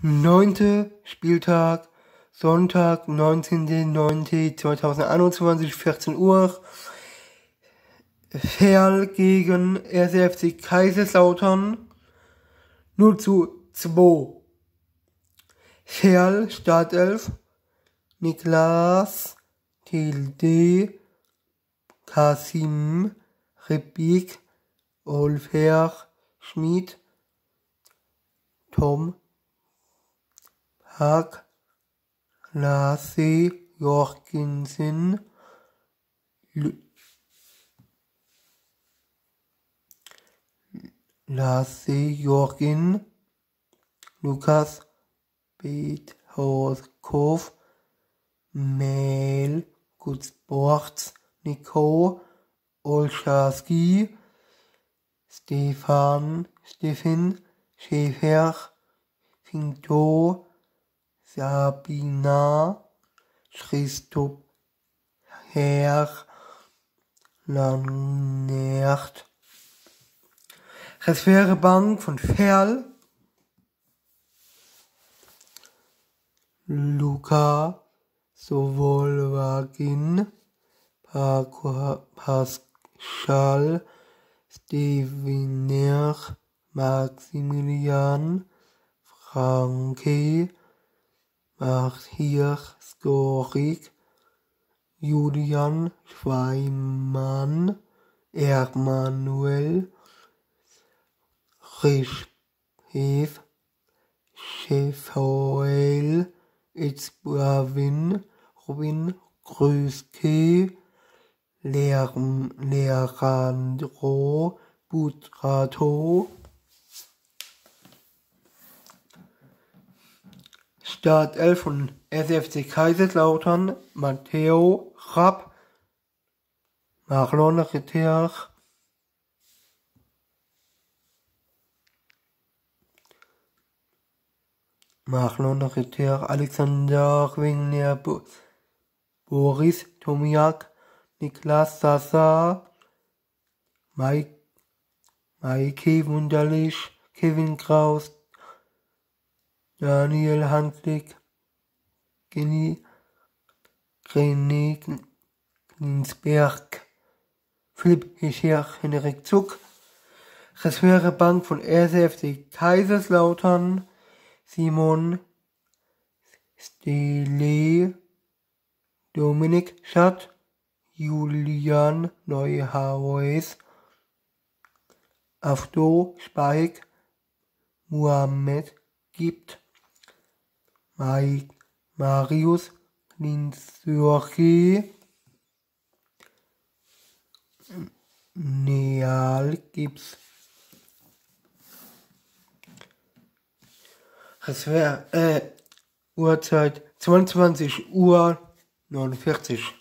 Neunte Spieltag, Sonntag, 19.09.2021, 14 Uhr. Ferl gegen SFC Kaiserslautern 0 zu 2. Ferl Startelf Niklas Tilde Kasim Rebik Olfer Schmid Tom Hag, Lasse Jorgensen, Lasse Jorgen, Lukas Bethorkov, Mel Gutsborts, Nico Olszewski, Stefan Stefan Schäfer, Finto Sabina Christoph Herr Lannert Reservebank von Ferl. Luca Sovolvagin Pascal Steviner Maximilian Franke Matthias Skorik, Julian Schweimann, Emanuel Rischhef, Chefoel, Itzbravin, Robin Grüske, Leandro Butrato, Startelf von SFC Kaiserslautern, Matteo Rapp, Marlon Ritter, Marlon Ritter, Alexander Wingner, Boris Tomiak, Niklas Sasa, Mike, Maike Wunderlich, Kevin Kraus, Daniel Handlik, Geni, René Klinsberg, Philipp Hischer, Henrik Zuck, Reservebank von RCFC Kaiserslautern, Simon Stele, Dominik Schatt, Julian Neuhaus, Afdo Spike, Mohammed gibt, Marius Linsürchi, Neal Gibbs. Es wäre äh, Uhrzeit 22 Uhr 49.